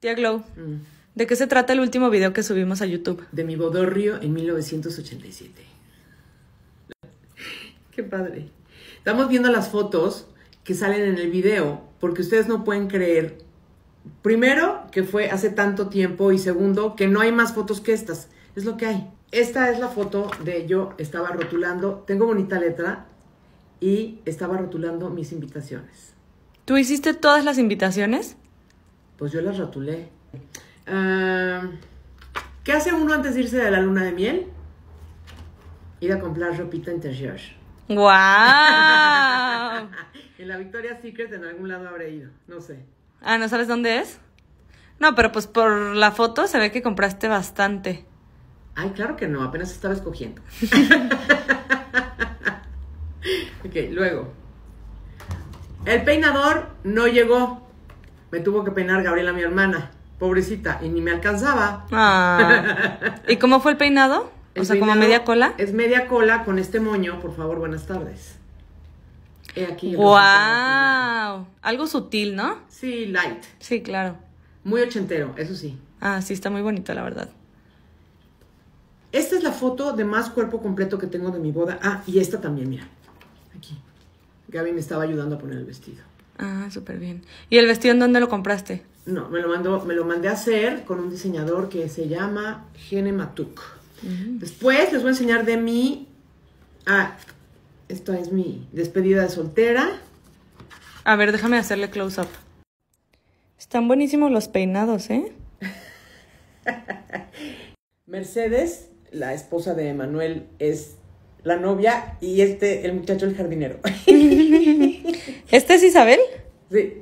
Tía Glow, Mm. ¿de qué se trata el último video que subimos a YouTube? De mi bodorrio en 1987. Qué padre. Estamos viendo las fotos que salen en el video porque ustedes no pueden creer, primero, que fue hace tanto tiempo y segundo, que no hay más fotos que estas. Es lo que hay. Esta es la foto de yo estaba rotulando, tengo bonita letra y estaba rotulando mis invitaciones. ¿Tú hiciste todas las invitaciones? Pues yo las rotulé. Ah, ¿Qué hace uno antes de irse de la luna de miel? Ir a comprar ropita interior. ¡Wow! En la Victoria's Secret en algún lado habré ido, no sé. ah, ¿no sabes dónde es? No, pero pues por la foto se ve que compraste bastante. Ay, claro que no, apenas estaba escogiendo. ok, luego. El peinador no llegó. Me tuvo que peinar Gabriela, mi hermana. Pobrecita, y ni me alcanzaba. Ah. ¿Y cómo fue el peinado? O El sea, como media cola. Es media cola con este moño, por favor, buenas tardes. He aquí. ¡Wow! Algo sutil, ¿no? Sí, light. Sí, claro. Muy ochentero, eso sí. Ah, sí, está muy bonito, la verdad. Esta es la foto de más cuerpo completo que tengo de mi boda. Ah, y esta también, mira. Aquí. Gaby me estaba ayudando a poner el vestido. Ah, súper bien. ¿Y el vestido en dónde lo compraste? No, me lo, mandó, me lo mandé a hacer con un diseñador que se llama Gene Matuk. Después les voy a enseñar de mi... Ah, esta es mi despedida de soltera. A ver, déjame hacerle close up. Están buenísimos los peinados, ¿eh? Mercedes, la esposa de Manuel, es la novia y este, el muchacho, el jardinero. ¿Este es Isabel? Sí.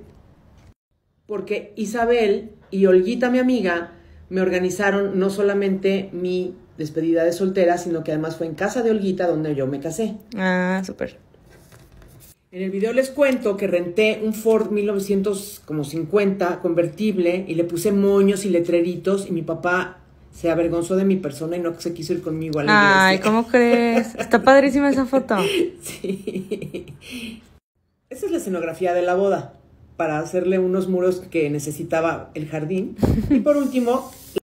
Porque Isabel y Olguita, mi amiga, me organizaron no solamente mi despedida de soltera, sino que además fue en casa de Olguita donde yo me casé. Ah, súper. En el video les cuento que renté un Ford 1950 convertible y le puse moños y letreritos y mi papá se avergonzó de mi persona y no se quiso ir conmigo a la Ay, iglesia. ¿cómo crees? Está padrísima esa foto. Sí. Esa es la escenografía de la boda, para hacerle unos muros que necesitaba el jardín. Y por último,